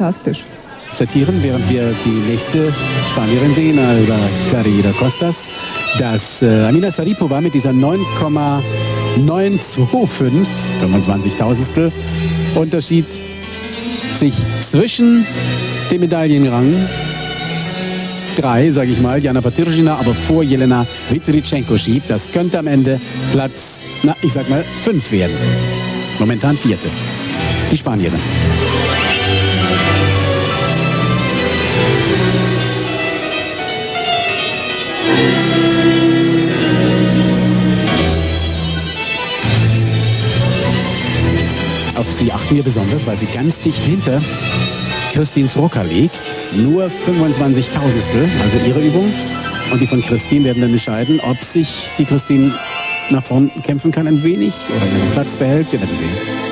fantastisch. Zitieren, während wir die nächste Spanierin sehen, Alba Carrera Costas, dass äh, Amina Saripova mit dieser 9,925, 25 Tausendstel, Unterschied sich zwischen dem Medaillenrang 3, sage ich mal, Jana Patirschina, aber vor Jelena Vitrychenko schiebt. Das könnte am Ende Platz, na, ich sag mal, 5 werden. Momentan vierte. Die Spanierin. Auf sie achten wir besonders, weil sie ganz dicht hinter Christine Sroka liegt. Nur 25 Tausendstel, also ihre Übung. Und die von Christine werden dann entscheiden, ob sich die Christine nach vorn kämpfen kann ein wenig oder ihren Platz behält. Wir werden sehen.